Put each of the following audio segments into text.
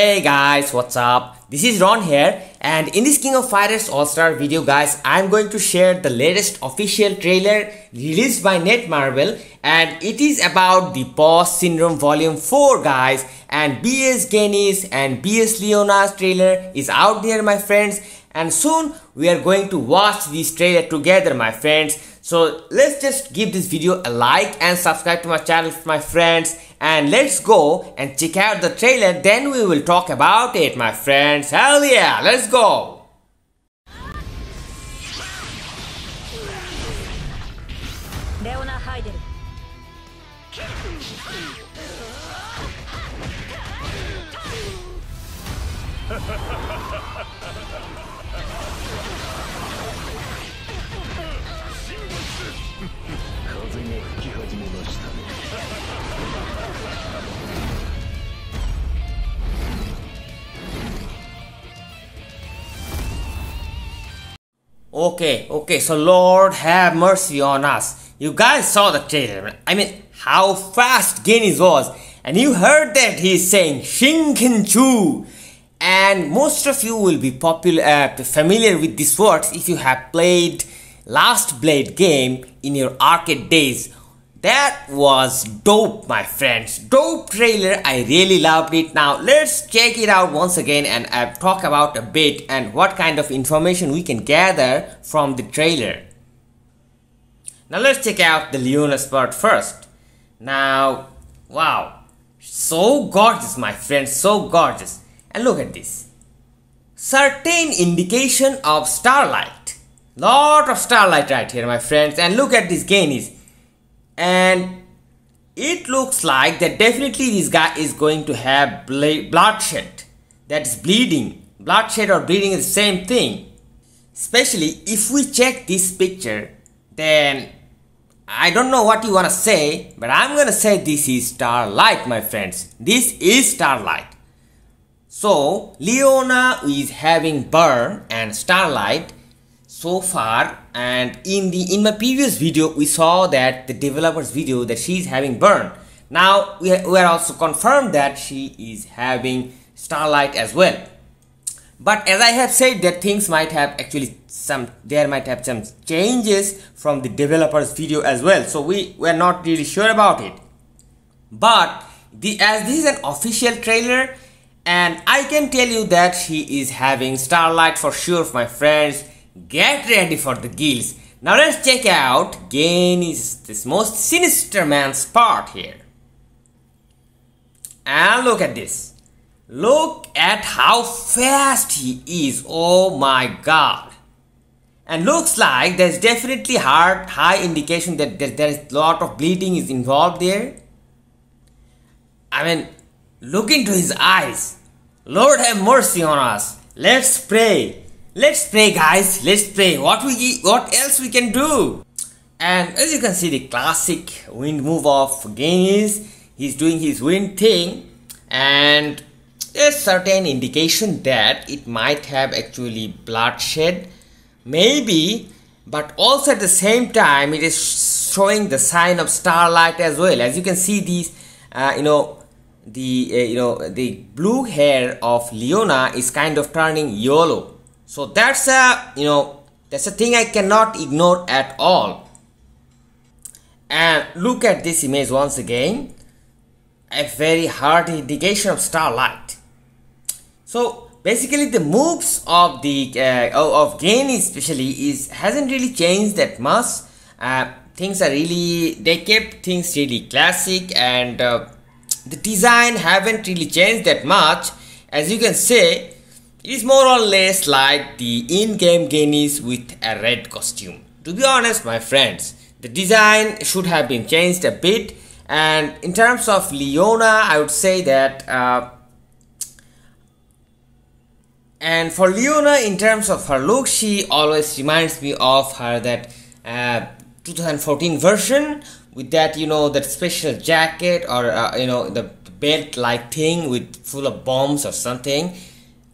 Hey guys, what's up? This is Ron here and in this King of Fighters All-Star video guys, I'm going to share the latest official trailer released by Netmarble and it is about the Boss Syndrome Volume 4 guys and BS Goenitz and BS Leona's trailer is out there my friends and soon we are going to watch this trailer together my friends so let's just give this video a like and subscribe to my channel my friends and let's go and check out the trailer then we will talk about it my friends. Hell yeah let's go Okay, okay, so Lord have mercy on us. You guys saw the trailer. I mean, how fast Goenitz was. And you heard that he's saying Shinkenchu. And most of you will be popular, uh, familiar with these words if you have played Last Blade game in your arcade days. That was dope, my friends. Dope trailer. I really loved it. Now let's check it out once again and uh, talk about a bit and what kind of information we can gather from the trailer. Now let's check out the Leona's part first. Now, wow, so gorgeous, my friends, so gorgeous. And look at this. Certain indication of starlight. Lot of starlight right here, my friends. And look at this Goenitz and it looks like that definitely this guy is going to have bloodshed. That's bleeding. Bloodshed or bleeding is the same thing. Especially if we check this picture then I don't know what you want to say but I'm gonna say this is starlight my friends. This is starlight. So Leona is having burn and starlight. So far and in the in my previous video we saw that the developers video that she is having burn now we, we are also confirmed that she is having starlight as well. But as i have said that things might have actually some there might have some changes from the developers video as well. So we were not really sure about it. But the as this is an official trailer and i can tell you that she is having starlight for sure my friends Get ready for the gills. Now let's check out Goenitz this most sinister man's part here. And look at this. Look at how fast he is. Oh my god. And looks like there's definitely hard high indication that there is a lot of bleeding is involved there. I mean, look into his eyes. Lord have mercy on us. Let's pray let's pray guys. Let's pray what we what else we can do? And as you can see the classic wind move of Goenitz he's doing his wind thing. And there's certain indication that it might have actually bloodshed. Maybe but also at the same time it is showing the sign of starlight as well. As you can see these uh, you know the uh, you know the blue hair of Leona is kind of turning yellow so that's a you know that's a thing I cannot ignore at all. And look at this image once again. A very hard indication of starlight. So basically the moves of the uh, of gain especially is hasn't really changed that much. Uh, things are really they kept things really classic and uh, the design haven't really changed that much. As you can say it is more or less like the in-game Goenitz with a red costume. To be honest, my friends, the design should have been changed a bit and in terms of Leona, I would say that uh, and for Leona, in terms of her look, she always reminds me of her that uh, 2014 version with that, you know, that special jacket or, uh, you know, the belt like thing with full of bombs or something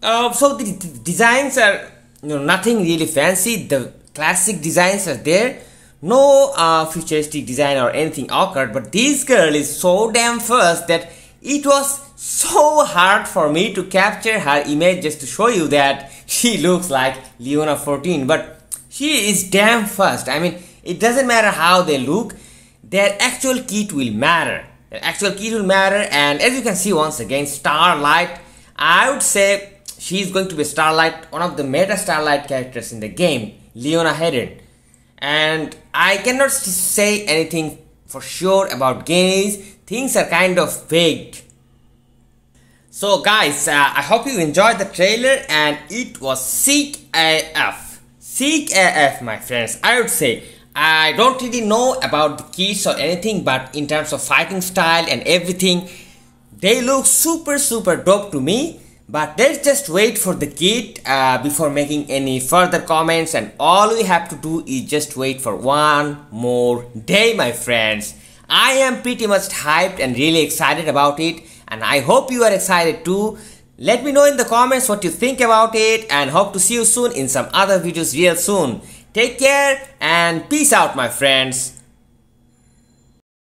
uh, so the, designs are you know nothing really fancy. The classic designs are there. No uh, futuristic design or anything occurred but this girl is so damn fast that it was so hard for me to capture her image just to show you that she looks like Leona 14 but she is damn fast I mean it doesn't matter how they look their actual kit will matter. Their actual kit will matter and as you can see once again Starlight I would say she's going to be Starlight one of the meta Starlight characters in the game Leona Heidern and I cannot say anything for sure about games. Things are kind of vague. So guys uh, I hope you enjoyed the trailer and it was sick AF sick AF my friends. I would say I don't really know about the keys or anything but in terms of fighting style and everything they look super super dope to me but let's just wait for the kit uh, before making any further comments and all we have to do is just wait for one more day my friends. I am pretty much hyped and really excited about it and I hope you are excited too. Let me know in the comments what you think about it and hope to see you soon in some other videos real soon. Take care and peace out my friends.